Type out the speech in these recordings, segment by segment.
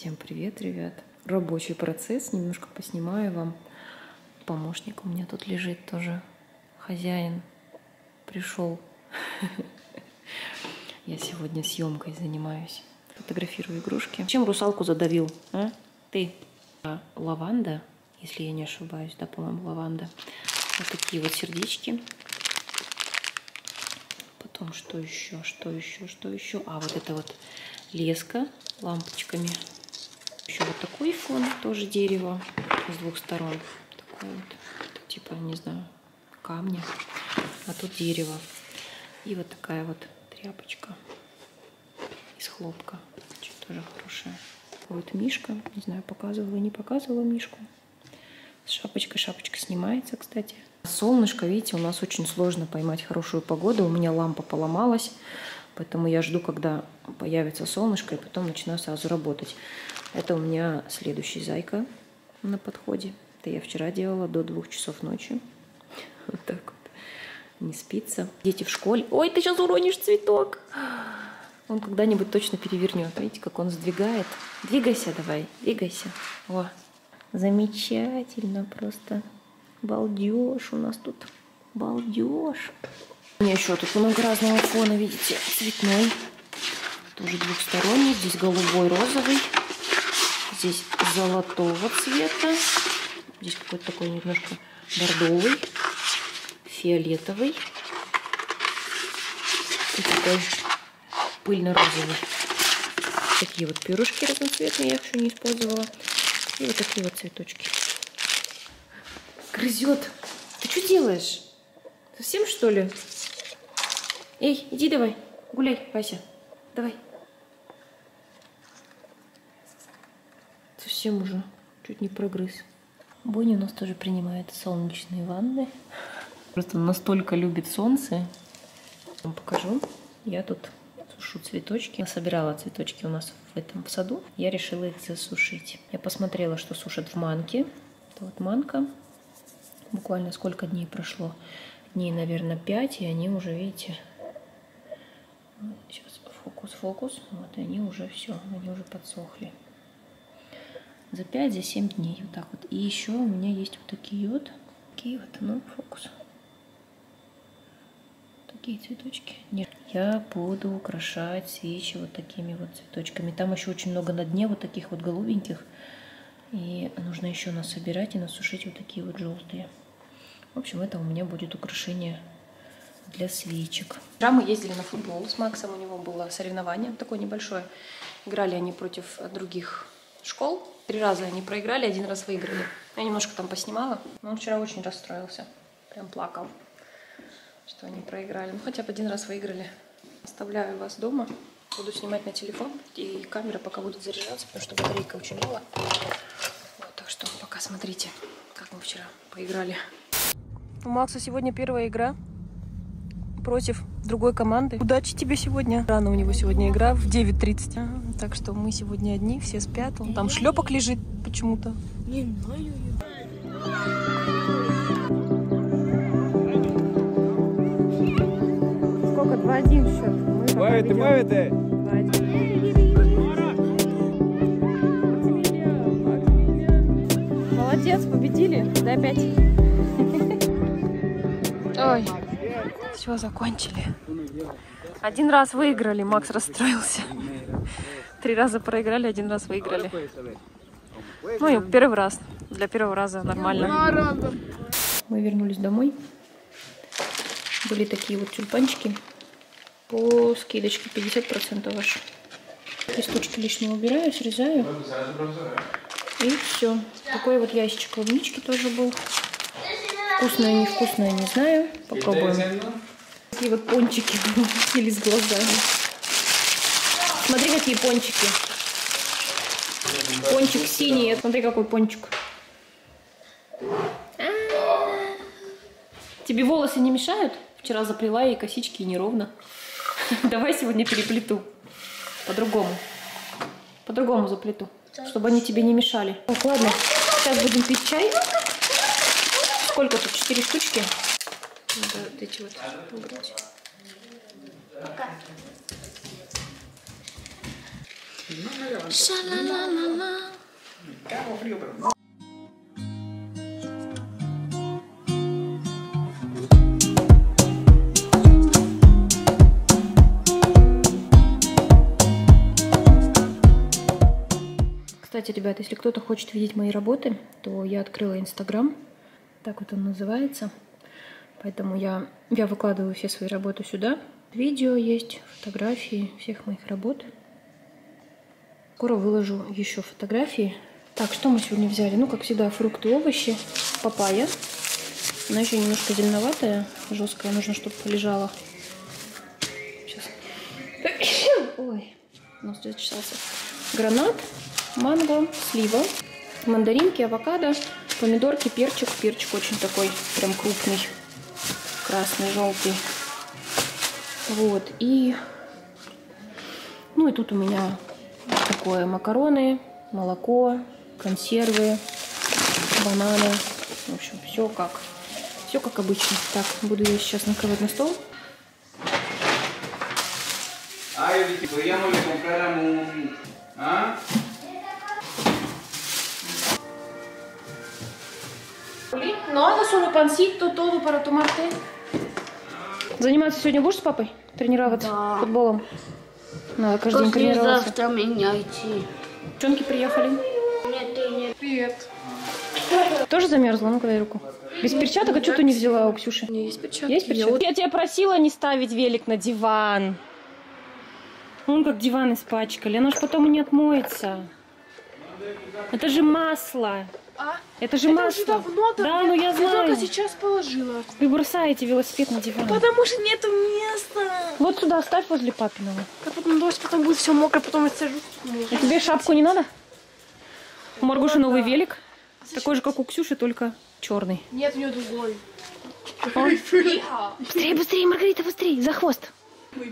Всем привет, ребят. Рабочий процесс, немножко поснимаю вам. Помощник у меня тут лежит тоже. Хозяин пришел. Я сегодня съемкой занимаюсь. Фотографирую игрушки. Чем русалку задавил, а? Ты. А лаванда, если я не ошибаюсь, да, по-моему, лаванда. Вот такие вот сердечки. Потом что еще, что еще, что еще? А, вот это вот леска лампочками. Еще вот такой фон, тоже дерево с двух сторон. Такое вот, типа, не знаю, камня. А тут дерево. И вот такая вот тряпочка из хлопка. Очень тоже хорошая. Вот мишка. Не знаю, показывала, не показывала мишку. С шапочкой. Шапочка снимается, кстати. Солнышко, видите, у нас очень сложно поймать хорошую погоду. У меня лампа поломалась. Поэтому я жду, когда появится солнышко, и потом начинаю сразу работать. Это у меня следующий зайка на подходе. Это я вчера делала до двух часов ночи. Вот так вот. Не спится. Дети в школе. Ой, ты сейчас уронишь цветок. Он когда-нибудь точно перевернет. Видите, как он сдвигает. Двигайся давай, двигайся. О, замечательно просто. Балдеж у нас тут. Балдеж. У меня еще тут много разного фона, видите, цветной. Тоже двухсторонний. Здесь голубой, розовый. Здесь золотого цвета. Здесь какой-то такой немножко бордовый. Фиолетовый. И такой пыльно-розовый. Такие вот пирожки разноцветные я еще не использовала. И вот такие вот цветочки. Грызет. Ты что делаешь? Совсем что ли? Эй, иди давай, гуляй, Вася. Давай. Совсем уже чуть не прогрыз. Бонни у нас тоже принимает солнечные ванны. Просто настолько любит солнце. Вам покажу. Я тут сушу цветочки. Я собирала цветочки у нас в этом саду. Я решила их засушить. Я посмотрела, что сушат в манке. Это вот манка. Буквально сколько дней прошло? Дней, наверное, 5, и они уже, видите, Сейчас фокус, фокус. Вот они уже все, они уже подсохли. За 5, за 7 дней. Вот так вот. И еще у меня есть вот такие вот. Такие вот, ну, фокус. Такие цветочки. Нет. Я буду украшать свечи вот такими вот цветочками. Там еще очень много на дне вот таких вот голубеньких. И нужно еще насобирать и насушить вот такие вот желтые. В общем, это у меня будет украшение для свечек. Вчера мы ездили на футбол с Максом, у него было соревнование такое небольшое. Играли они против других школ. Три раза они проиграли, один раз выиграли. Я немножко там поснимала, но он вчера очень расстроился. Прям плакал, что они проиграли. Ну, хотя бы один раз выиграли. Оставляю вас дома. Буду снимать на телефон, и камера пока будет заряжаться, потому что батарейка очень мало. Вот, так что пока смотрите, как мы вчера поиграли. У Макса сегодня первая игра против другой команды. Удачи тебе сегодня. Рано у него сегодня игра в 9.30. Так что мы сегодня одни, все спят. Он там шлепок лежит почему-то. Не знаю. Сколько? 2-1 счет. Бавите, бавите! Молодец, победили. Дай опять. Ой. Все, закончили. Один раз выиграли, Макс расстроился. Три раза проиграли, один раз выиграли. Ну и первый раз. Для первого раза нормально. Мы вернулись домой. Были такие вот тюльпанчики по скидочке 50% аж. Листочки лишние убираю, срезаю. И все. Такой вот ящичек клубнички тоже был. Вкусное, невкусное, не знаю. Попробуем. Такие вот пончики сели с глазами. Смотри, какие пончики. Пончик синий. Смотри, какой пончик. -а. Тебе волосы не мешают? Вчера заплела и косички и неровно. Давай сегодня переплету. По-другому. По-другому заплету. Чтобы они тебе не мешали. Так, ладно. Сейчас будем пить чай. Сколько тут? Четыре штучки? Надо эти вот убрать. Ша-ла-ла-ла-ла. Кстати, ребят, если кто-то хочет видеть мои работы, то я открыла Инстаграм. Так вот он называется. Поэтому я, я выкладываю все свои работы сюда. Видео есть, фотографии всех моих работ. Скоро выложу еще фотографии. Так, что мы сегодня взяли? Ну, как всегда, фрукты, овощи. Папайя. Она еще немножко зеленоватая, жесткая. Нужно, чтобы полежала. Сейчас. Ой, нос зачесался. Гранат, манго, слива, мандаринки, авокадо, помидорки, перчик. Перчик очень такой прям крупный, красный, желтый. Вот, и... Ну и тут у меня такое макароны, молоко, консервы, бананы. В общем, все как, все как обычно. Так, буду я сейчас накрывать на стол. Dije, podríamos le compráramos un... ¿Ah? Solo pancito, todo para tomarte. Заниматься сегодня будешь с папой? Тренироваться Да. футболом? Надо каждый день тренироваться. Послезавтра меня идти. Девчонки приехали. Нет, ты нет. Привет. Тоже замерзла? Ну-ка дай руку. Без перчаток, а что ты не взяла у Ксюши? У меня есть перчатки. Есть перчатки? Я тебя просила не ставить велик на диван. Он как диван испачкали. Оно же потом и не отмоется. Это же масло. А? Это же Это масло. уже давно там. Да, ну я Я знаю. сейчас положила. Вы бросаете велосипед на диван. Потому что нету места. Вот сюда ставь возле папиного. Как потом дождь, потом будет все мокро, потом я сажу. А тебе шапку не надо? У Маргоши новый велик. Такой же, как у Ксюши, только черный. Нет, у нее другой. Быстрее, быстрее, Маргарита, быстрее, за хвост.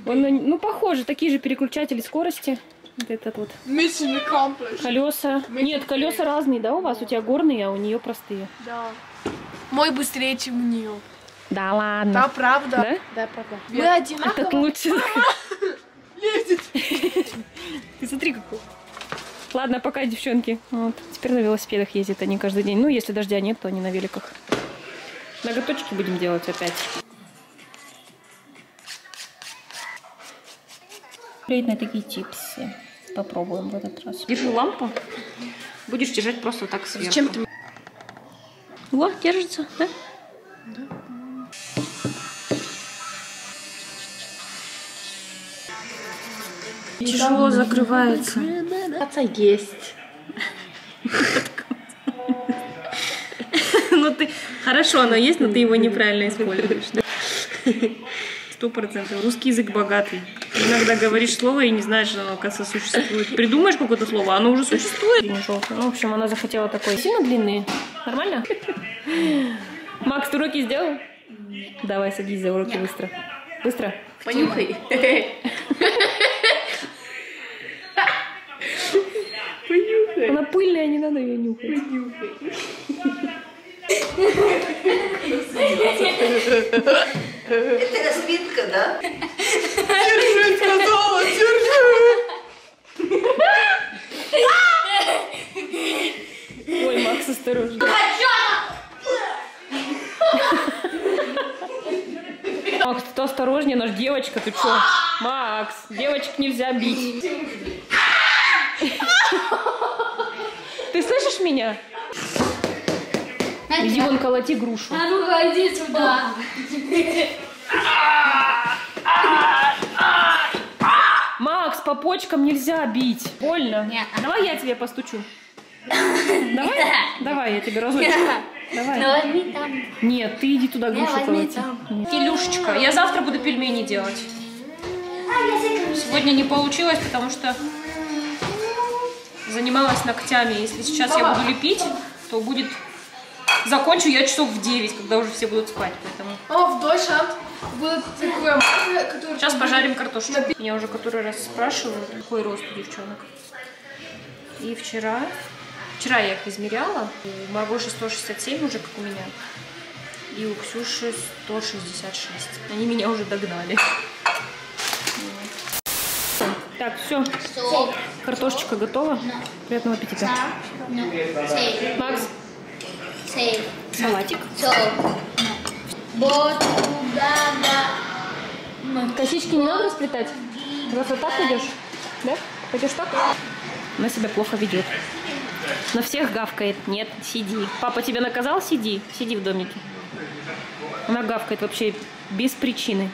Он, ну, похоже, такие же переключатели скорости. Вот этот вот. Mission accomplished. Колеса. Нет, колеса разные, да, у вас? У тебя горные, а у нее простые. Да. Мой быстрее, чем у нее. Да ладно. Да, правда. Да? Да, правда. Мы Этот одинаково лучше. ездить. Ты смотри, какой. Ладно, пока, девчонки. Вот. Теперь на велосипедах ездят они каждый день. Ну, если дождя нет, то они на великах. Ноготочки будем делать опять. на такие чипсы. Попробуем в этот раз. Держи лампу. Будешь держать просто так сверху. Зачем ты? Во, держится, да? Тяжело закрывается. Отца есть. Ну ты хорошо, оно есть, но ты его неправильно используешь. да? Сто процентов. Русский язык богатый. Иногда говоришь слово и не знаешь, что оно, оказывается, существует. Придумаешь какое-то слово, оно уже существует. Ну, в общем, она захотела такой. Сильно длинные? Нормально? Макс, ты уроки сделал? Давай, садись за уроки быстро. Быстро. Понюхай. Она пыльная, не надо ее нюхать. Это распитка, да? Держи, сказала, держи. Ой, Макс, осторожно. Макс, ты осторожнее, наш девочка, ты чё? Макс, девочек нельзя бить. Ты слышишь меня? Иди вон колоти грушу. А ну-ка, иди сюда. Макс, по почкам нельзя бить. Больно. Не. Давай я тебе постучу. Давай? Давай, я тебе разочек. Давай. Ну возьми там. Нет, ты иди туда грушу колоти. Нет. Илюшечка, я завтра буду пельмени делать. Сегодня не получилось, потому что занималась ногтями. Если сейчас я буду лепить, то будет... Закончу я часов в 9, когда уже все будут спать, поэтому... О, в Deutschland будет такое масло, которое... Сейчас пожарим картошечку. Меня уже который раз спрашивают, какой рост у девчонок. И вчера... Вчера я их измеряла. У Маргоши 167 уже, как у меня. И у Ксюши 166. Они меня уже догнали. Так, все. Картошечка готова. Приятного аппетита. Макс, Sei. салатик. So. Botugada. Косички не надо расплетать? Просто так пойдешь? Да? Пойдешь так? Она себя плохо ведет. На всех гавкает. Нет, сиди. Папа тебя наказал? Сиди. Сиди в домике. Она гавкает вообще без причины.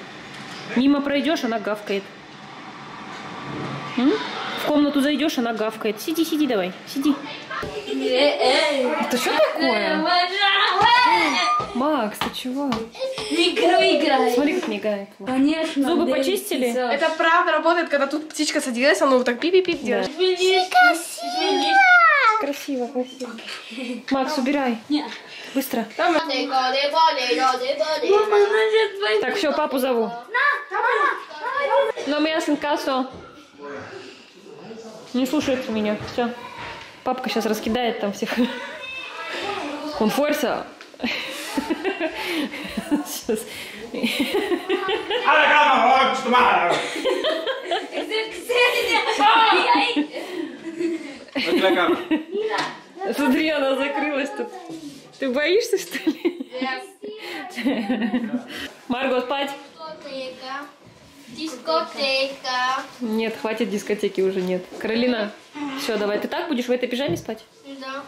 Мимо пройдешь, она гавкает. М? В комнату зайдешь, она гавкает. Сиди, сиди давай. Сиди. Это что такое? Макс, ты чего? Микро играет. Смотри, как мигает. Конечно. Зубы почистили? Это правда работает, когда тут птичка садилась, она вот так пип-пип делает. Красиво, красиво. Макс, убирай. Нет. Быстро. Мама, Так, все, папу зову. Но меня сын кассо. Не слушается меня. Все. Папка сейчас раскидает там всех. Он форса. Сейчас. Смотри, она закрылась тут. Ты боишься, что ли? Марго, спать? Дискотека. Нет, хватит дискотеки уже нет. Каролина, все, давай. Ты так будешь в этой пижаме спать? Да.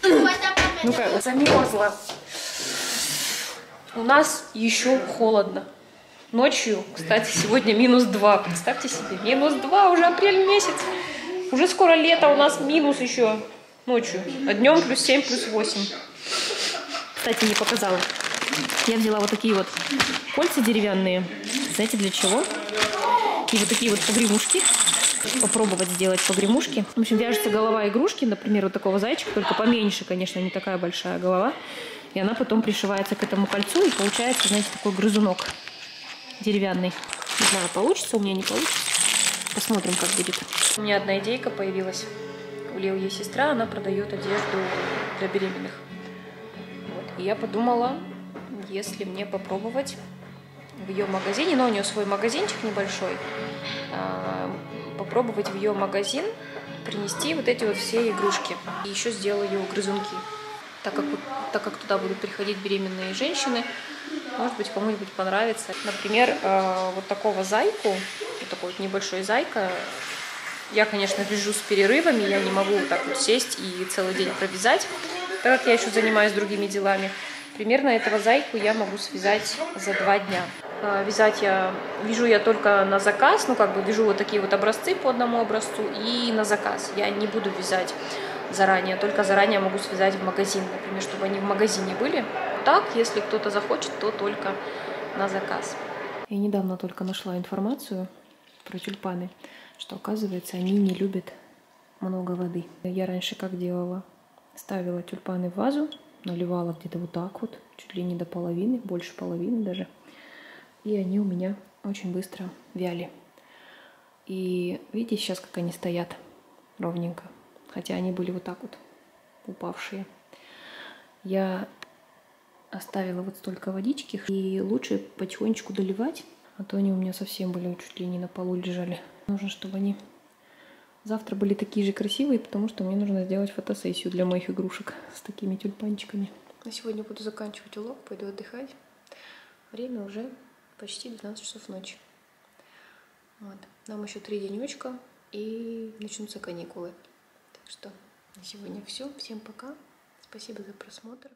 Хватит Ну-ка, замерзла. У нас еще холодно. Ночью, кстати, сегодня минус 2. Представьте себе, минус 2, уже апрель месяц. Уже скоро лето, у нас минус еще ночью. А днем плюс 7, плюс 8. Кстати, не показала. Я взяла вот такие вот кольца деревянные. Знаете, для чего? И вот такие вот погремушки. Попробовать сделать погремушки. В общем, вяжется голова игрушки, например, вот такого зайчика, только поменьше, конечно, не такая большая голова. И она потом пришивается к этому кольцу, и получается, знаете, такой грызунок деревянный. Не знаю, получится у меня, не получится. Посмотрим, как будет. У меня одна идейка появилась. У Лео есть сестра, она продает одежду для беременных. Вот. И я подумала, если мне попробовать в ее магазине, но у нее свой магазинчик небольшой, а, попробовать в ее магазин принести вот эти вот все игрушки. И еще сделаю грызунки. Так как, так как туда будут приходить беременные женщины, может быть, кому-нибудь понравится. Например, э, вот такого зайку, вот такой вот небольшой зайка, я, конечно, вяжу с перерывами, я не могу вот так вот сесть и целый день провязать, так как я еще занимаюсь другими делами. Примерно этого зайку я могу связать за два дня. А, Вязать я вяжу я только на заказ, ну как бы вяжу вот такие вот образцы по одному образцу и на заказ. Я не буду вязать заранее, только заранее могу связать в магазин, например, чтобы они в магазине были. Так, если кто-то захочет, то только на заказ. Я недавно только нашла информацию про тюльпаны, что оказывается они не любят много воды. Я раньше как делала? Ставила тюльпаны в вазу, наливала где-то вот так вот, чуть ли не до половины, больше половины даже. И они у меня очень быстро вяли. И видите сейчас, как они стоят ровненько. Хотя они были вот так вот упавшие. Я оставила вот столько водички. И лучше потихонечку доливать, а то они у меня совсем были чуть ли не на полу лежали. Нужно, чтобы они завтра были такие же красивые, потому что мне нужно сделать фотосессию для моих игрушек с такими тюльпанчиками. На сегодня буду заканчивать урок, пойду отдыхать. Время уже почти 12 часов ночи. Вот. Нам еще три денечка и начнутся каникулы. Так что на сегодня все. Всем пока. Спасибо за просмотр.